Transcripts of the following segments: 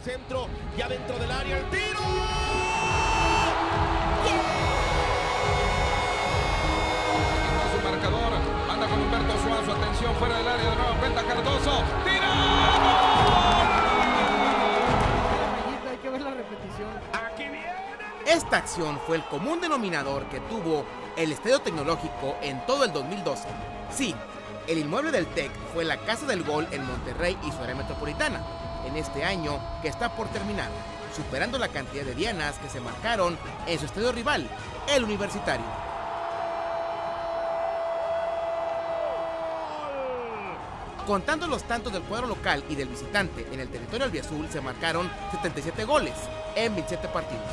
el centro, ya dentro del área, el tiro. Quita su marcador. Anda con Humberto Suazo. Atención fuera del área de nuevo. Cuenta Cardoso. ¡Tira! Hay que ver la repetición. Aquí viene. Esta acción fue el común denominador que tuvo el Estadio Tecnológico en todo el 2012. Sí, el inmueble del TEC fue la casa del gol en Monterrey y su área metropolitana, en este año que está por terminar, superando la cantidad de dianas que se marcaron en su estadio rival, el Universitario. Contando los tantos del cuadro local y del visitante en el territorio albiazul se marcaron 77 goles en 27 partidos,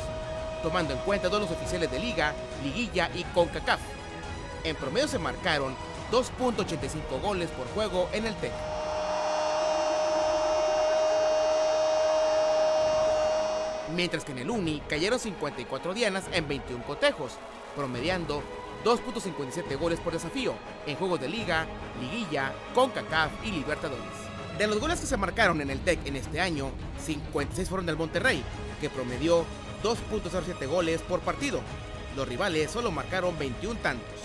tomando en cuenta todos los oficiales de liga, liguilla y CONCACAF. En promedio se marcaron 2.85 goles por juego en el TEC. Mientras que en el Uni cayeron 54 dianas en 21 cotejos, promediando 2.57 goles por desafío en juegos de liga, liguilla, CONCACAF y Libertadores. De los goles que se marcaron en el TEC en este año, 56 fueron del Monterrey, que promedió 2.07 goles por partido. Los rivales solo marcaron 21 tantos.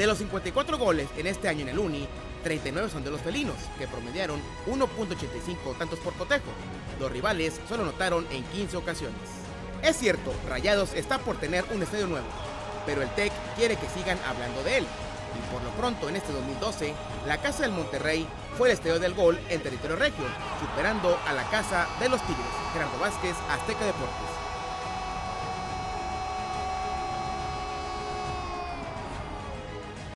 De los 54 goles en este año en el Uni, 39 son de los felinos, que promediaron 1.85 tantos por cotejo. Los rivales solo anotaron en 15 ocasiones. Es cierto, Rayados está por tener un estadio nuevo, pero el TEC quiere que sigan hablando de él. Y por lo pronto en este 2012, la Casa del Monterrey fue el estadio del gol en territorio regio, superando a la Casa de los Tigres. Gerardo Vázquez, Azteca Deportes.